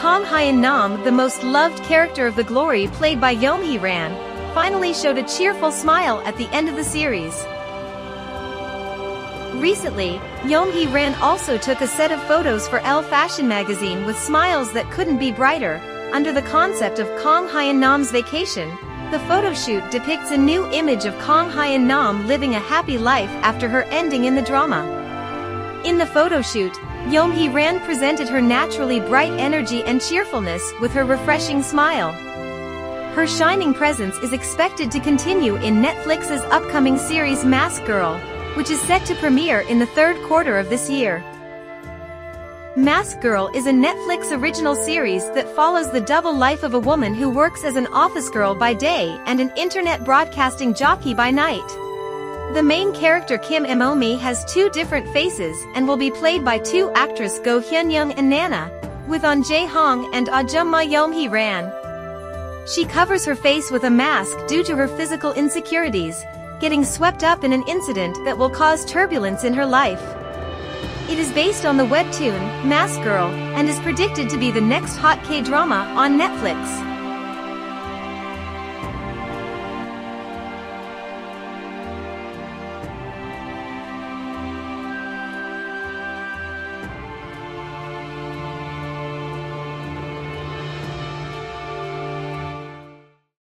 Kang Hyeon Nam, the most loved character of the Glory played by Yeom Hye Ran, finally showed a cheerful smile at the end of the series. Recently, Yeom Hye Ran also took a set of photos for Elle Fashion magazine with smiles that couldn't be brighter, under the concept of Kang Hyeon Nam's vacation. The photo shoot depicts a new image of Kang Hyeon Nam living a happy life after her ending in the drama. In the photo shoot, Yeom Hye Ran presented her naturally bright energy and cheerfulness with her refreshing smile. Her shining presence is expected to continue in Netflix's upcoming series Mask Girl, which is set to premiere in the third quarter of this year. Mask Girl is a Netflix original series that follows the double life of a woman who works as an office girl by day and an internet broadcasting jockey by night. The main character Kim Mo mi has two different faces and will be played by two actress Go Hyun-jung and Nana, with Ahn Jae Hong and ah Ajumma Yeom Hye Ran. She covers her face with a mask due to her physical insecurities, getting swept up in an incident that will cause turbulence in her life. It is based on the webtoon, Mask Girl, and is predicted to be the next hot K-drama on Netflix.